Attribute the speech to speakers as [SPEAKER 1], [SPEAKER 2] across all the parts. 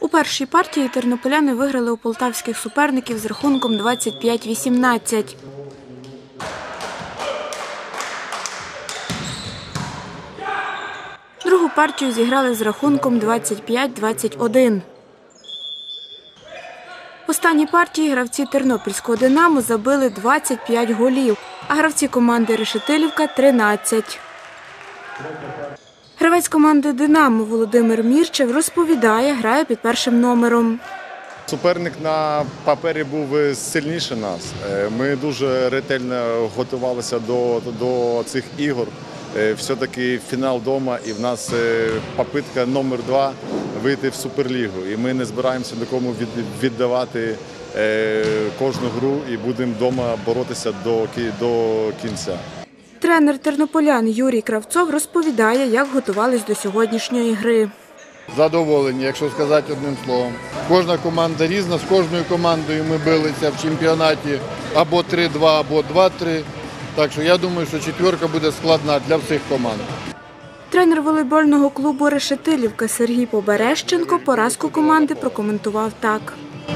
[SPEAKER 1] У першій партії тернополяни виграли у полтавських суперників з рахунком 25-18. Другу партію зіграли з рахунком 25-21. В останній партії гравці Тернопільського «Динамо» забили 25 голів, а гравці команди Решетилівка – 13. Гравець команди «Динамо» Володимир Мірчев розповідає, грає під першим номером.
[SPEAKER 2] Суперник на папері був сильніше нас. Е, Ми дуже ретельно готувалися до, до цих ігор. Е, Все-таки фінал вдома, і в нас е, попитка номер два вийти в Суперлігу. І ми не збираємося нікому віддавати е, кожну гру і будемо вдома боротися до, до кінця.
[SPEAKER 1] Тренер тернополян Юрій Кравцов розповідає, як готувались до сьогоднішньої гри.
[SPEAKER 3] Задоволені, якщо сказати одним словом. Кожна команда різна, з кожною командою ми билися в чемпіонаті або 3-2, або 2-3. Так що я думаю, що четверка буде складна для всіх команд.
[SPEAKER 1] Тренер волейбольного клубу Решетилівка Сергій Поберещенко поразку команди прокоментував так.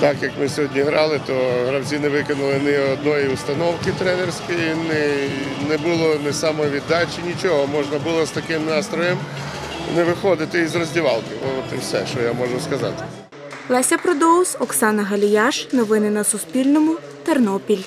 [SPEAKER 4] Так як ми сьогодні грали, то гравці не виконали ні одної установки тренерської, не, не було ні самовіддачі, нічого. Можна було з таким настроєм не виходити із роздівалки. От і все, що я можу сказати.
[SPEAKER 1] Леся Продоус, Оксана Галіяш. Новини на Суспільному. Тернопіль.